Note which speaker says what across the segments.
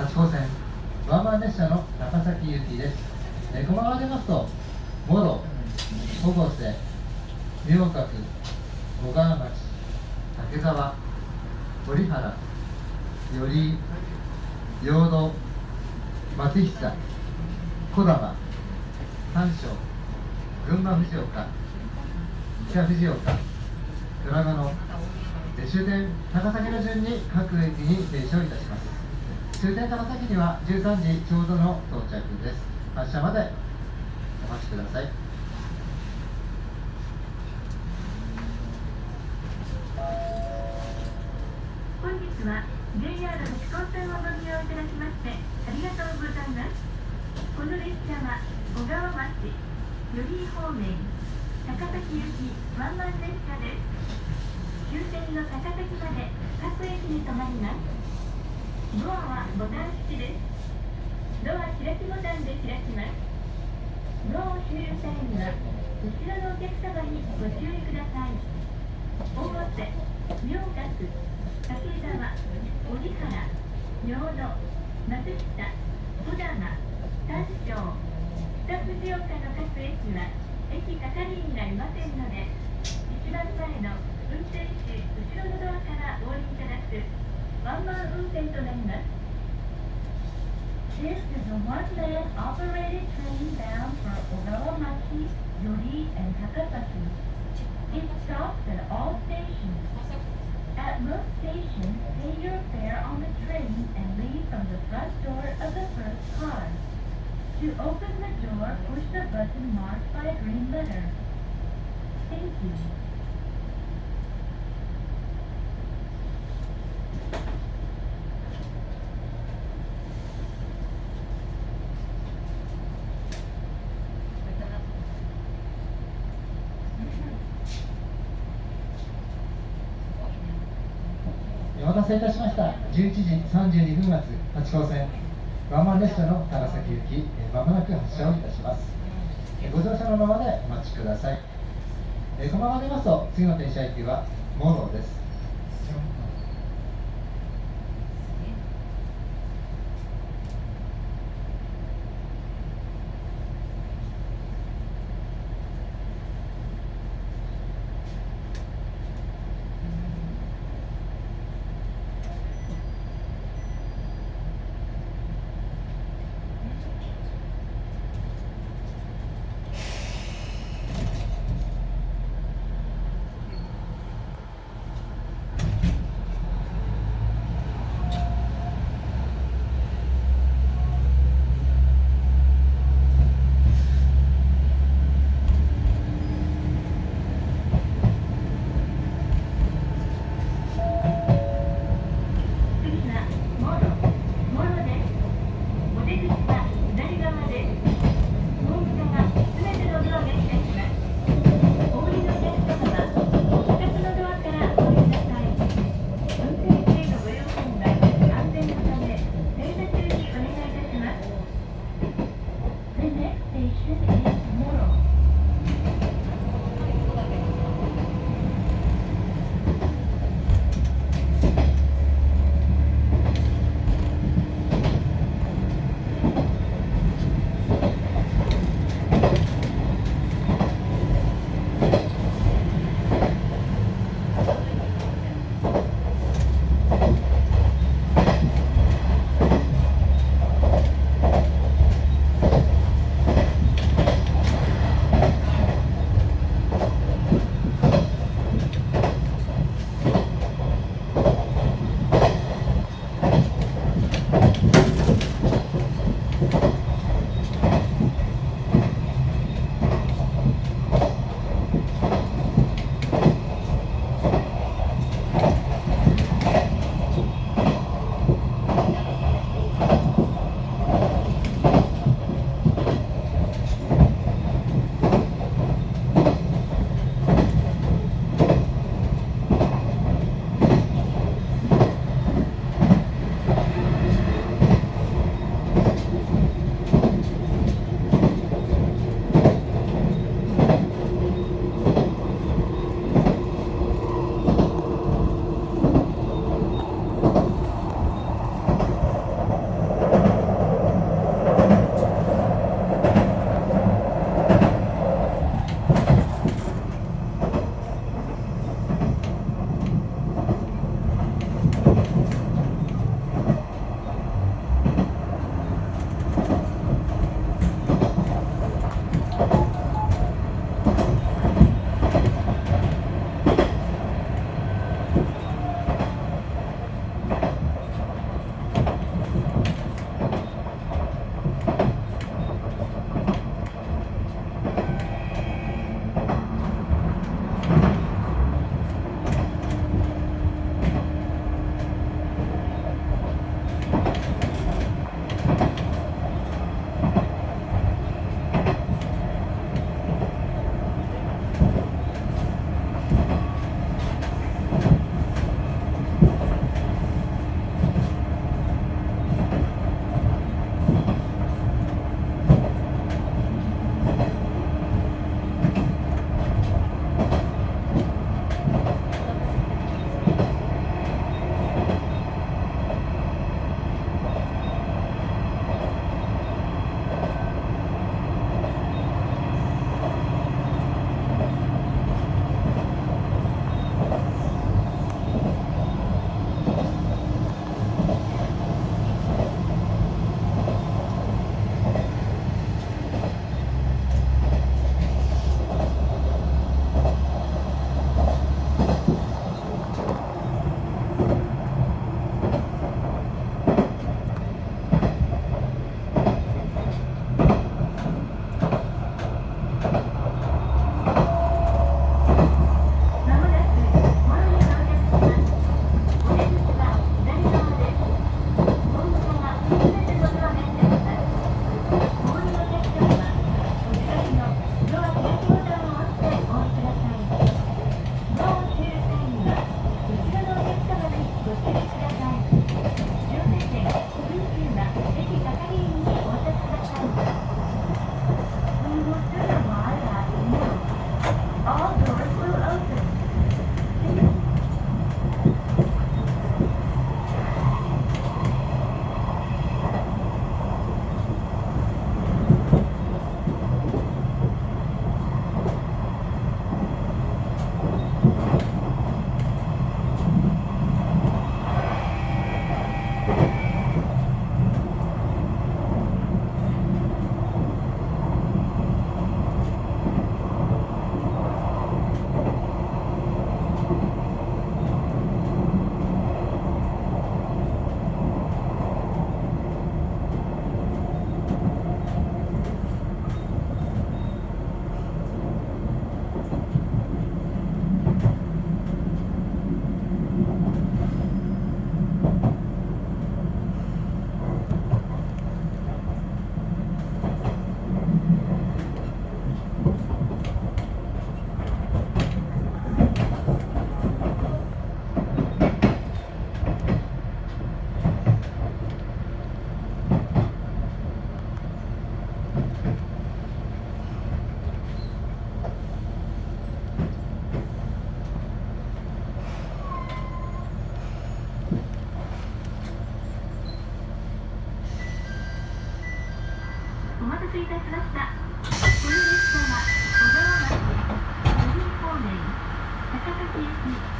Speaker 1: 八高線ワンマン列車の高崎行きです、えー、駒川出ますと茂呂保護瀬明覚小川町竹沢堀原寄居陽動松久小玉丹所群馬藤岡北藤岡虎賀野終点高崎の順に各駅に停車をいたします終点高崎には13時ちょうどの到着です。発車までお待ちください。
Speaker 2: 本日は JR 八高線をご利用いただきましてありがとうございます。この列車は小川町寄居方面高崎行きワンマン列車です。終点の高崎まで各駅に停まります。ドアはボタン式ですドア開きボタンで開きますドアを閉める際には後ろのお客様にご注意ください。大手明覚竹沢折原明戸松下小玉丹生北藤岡の各駅は駅係員がい。ませんので一番前の運転士後ろのドアからお降りい。ただく ワンマン運転となります
Speaker 3: This is a one-man operated train bound for Ogawamachi, Yori, and Takasaki. It stops at all stations. At most stations, pay your fare on the train and leave from the front door of the first car. To open the door, push the button marked by a green letter. Thank you.
Speaker 1: 待たせいたしました11時32分発八高線ワンマン列車の高崎行きまもなく発車をいたします。ご乗車のままでお待ちください。このまま出ますと次の停車駅はモーローです。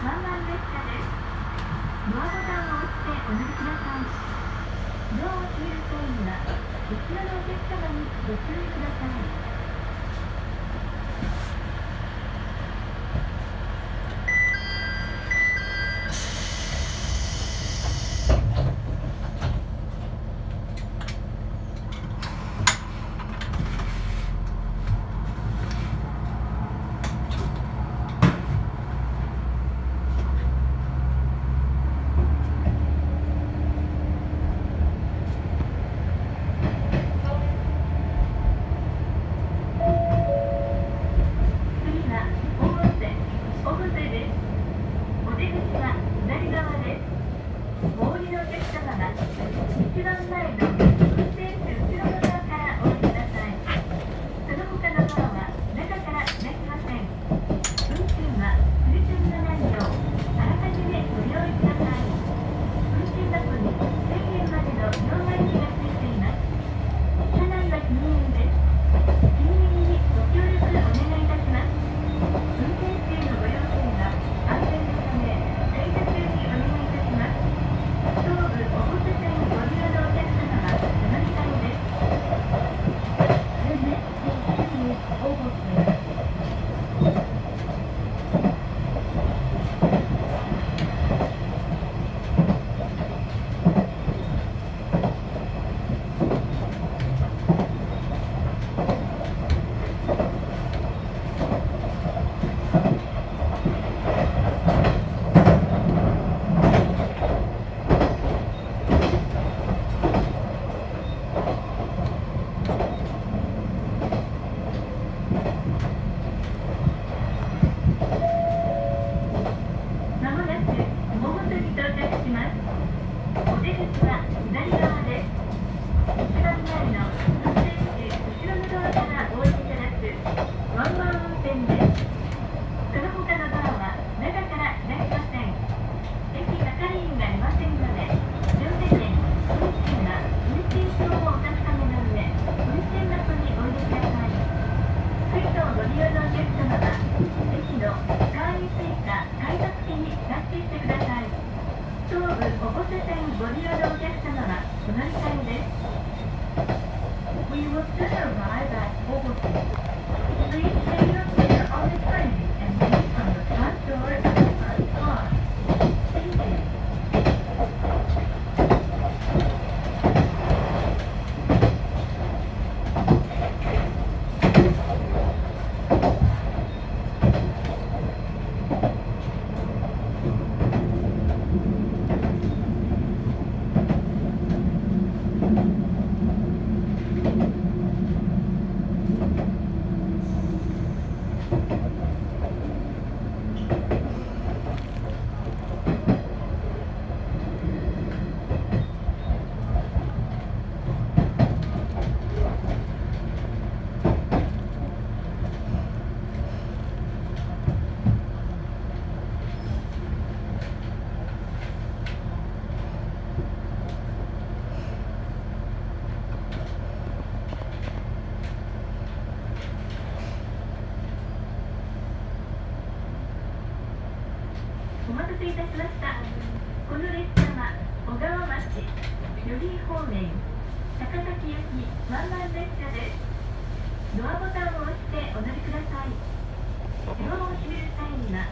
Speaker 2: 観覧列車ですドアボタンを押してお乗りくださいドアを閉める際にはこちらのお客様にご注意くださいお線ご利用のお客様しました。この列車は小川町寄居方面高崎行きワンマン列車です。ドアボタンを押してお乗りください。ドアを閉める際には